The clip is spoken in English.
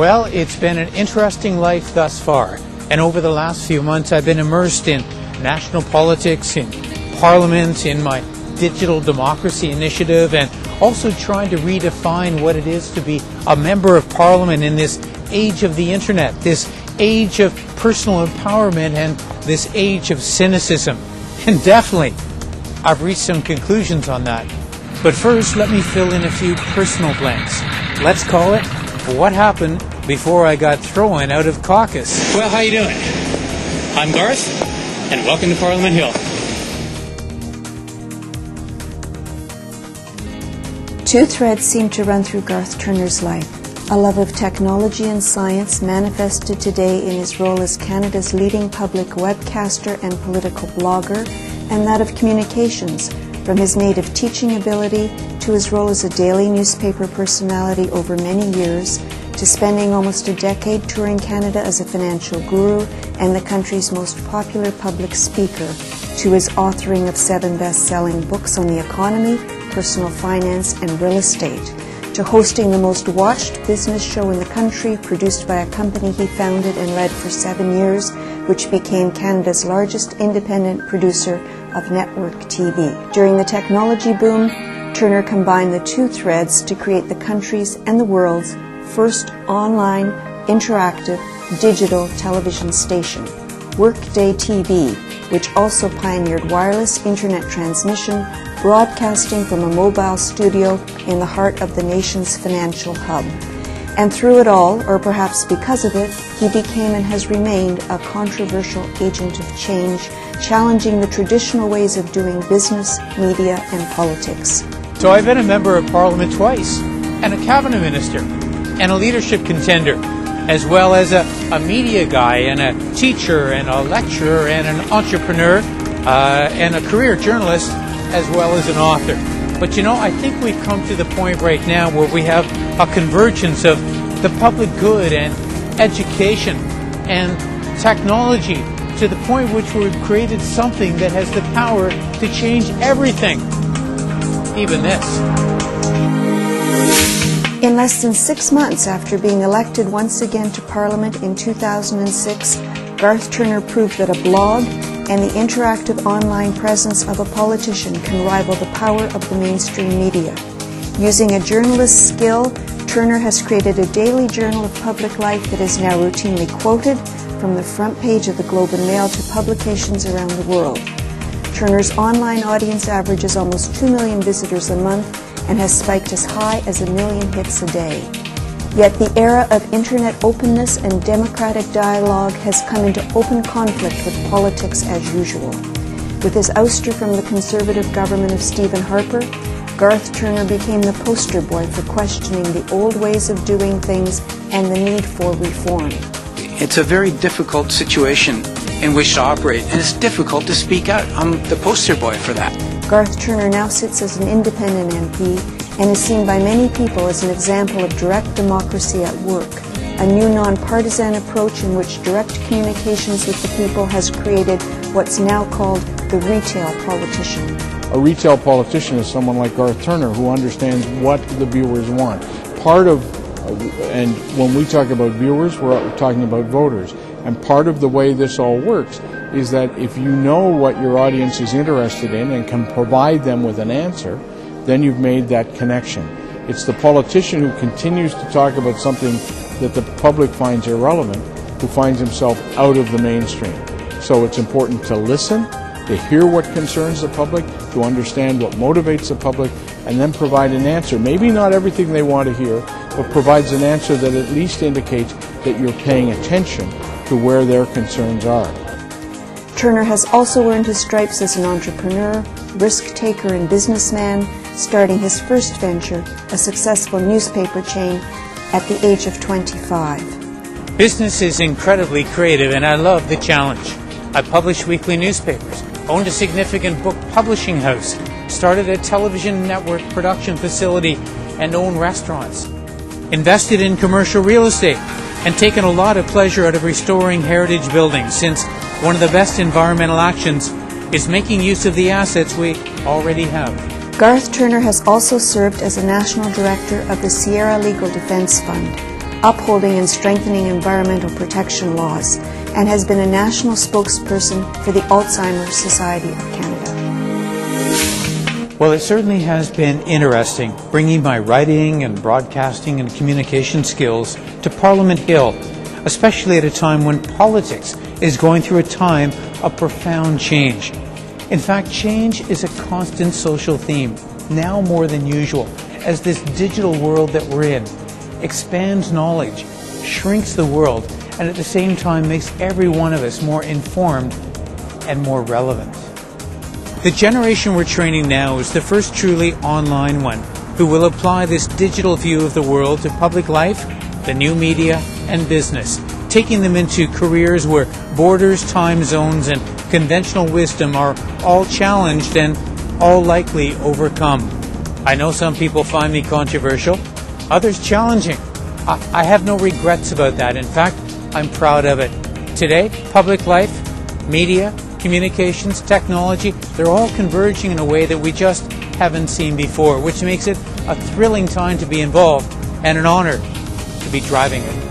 Well, it's been an interesting life thus far. And over the last few months, I've been immersed in national politics, in parliament, in my digital democracy initiative, and also trying to redefine what it is to be a member of parliament in this age of the internet, this age of personal empowerment, and this age of cynicism. And definitely, I've reached some conclusions on that. But first, let me fill in a few personal blanks. Let's call it What Happened Before I Got Thrown Out of Caucus. Well, how you doing? I'm Garth, and welcome to Parliament Hill. Two threads seem to run through Garth Turner's life. A love of technology and science manifested today in his role as Canada's leading public webcaster and political blogger, and that of communications, from his native teaching ability to his role as a daily newspaper personality over many years, to spending almost a decade touring Canada as a financial guru and the country's most popular public speaker, to his authoring of seven best-selling books on the economy, personal finance, and real estate, to hosting the most watched business show in the country produced by a company he founded and led for seven years, which became Canada's largest independent producer of network TV. During the technology boom, Turner combined the two threads to create the country's and the world's first online, interactive, digital television station, Workday TV, which also pioneered wireless internet transmission, broadcasting from a mobile studio in the heart of the nation's financial hub. And through it all, or perhaps because of it, he became and has remained a controversial agent of change, challenging the traditional ways of doing business, media, and politics. So I've been a member of Parliament twice, and a cabinet minister, and a leadership contender, as well as a, a media guy, and a teacher, and a lecturer, and an entrepreneur, uh, and a career journalist, as well as an author. But you know, I think we've come to the point right now where we have a convergence of the public good and education and technology to the point which we've created something that has the power to change everything, even this. In less than six months after being elected once again to Parliament in 2006, Garth Turner proved that a blog and the interactive online presence of a politician can rival the power of the mainstream media. Using a journalist's skill, Turner has created a daily journal of public life that is now routinely quoted from the front page of the Globe and Mail to publications around the world. Turner's online audience averages almost 2 million visitors a month and has spiked as high as a million hits a day. Yet the era of internet openness and democratic dialogue has come into open conflict with politics as usual. With his ouster from the conservative government of Stephen Harper, Garth Turner became the poster boy for questioning the old ways of doing things and the need for reform. It's a very difficult situation in which to operate, and it's difficult to speak out. I'm the poster boy for that. Garth Turner now sits as an independent MP and is seen by many people as an example of direct democracy at work, a new nonpartisan approach in which direct communications with the people has created what's now called the retail politician. A retail politician is someone like Garth Turner who understands what the viewers want. Part of, and when we talk about viewers, we're talking about voters. And part of the way this all works is that if you know what your audience is interested in and can provide them with an answer, then you've made that connection. It's the politician who continues to talk about something that the public finds irrelevant who finds himself out of the mainstream. So it's important to listen, to hear what concerns the public, to understand what motivates the public, and then provide an answer. Maybe not everything they want to hear, but provides an answer that at least indicates that you're paying attention to where their concerns are. Turner has also earned his stripes as an entrepreneur, risk taker, and businessman, starting his first venture, a successful newspaper chain, at the age of 25. Business is incredibly creative, and I love the challenge. I publish weekly newspapers, owned a significant book publishing house, started a television network production facility, and own restaurants. Invested in commercial real estate, and taken a lot of pleasure out of restoring heritage buildings since one of the best environmental actions is making use of the assets we already have. Garth Turner has also served as a national director of the Sierra Legal Defense Fund. upholding and strengthening environmental protection laws, and has been a national spokesperson for the Alzheimer's Society of Canada. Well, it certainly has been interesting bringing my writing and broadcasting and communication skills to Parliament Hill, especially at a time when politics is going through a time of profound change. In fact, change is a constant social theme, now more than usual, as this digital world that we're in expands knowledge, shrinks the world, and at the same time makes every one of us more informed and more relevant. The generation we're training now is the first truly online one who will apply this digital view of the world to public life, the new media, and business, taking them into careers where borders, time zones, and conventional wisdom are all challenged and all likely overcome. I know some people find me controversial, others challenging. I, I have no regrets about that. In fact, I'm proud of it. Today, public life, media, communications, technology, they're all converging in a way that we just haven't seen before, which makes it a thrilling time to be involved and an honor to be driving it.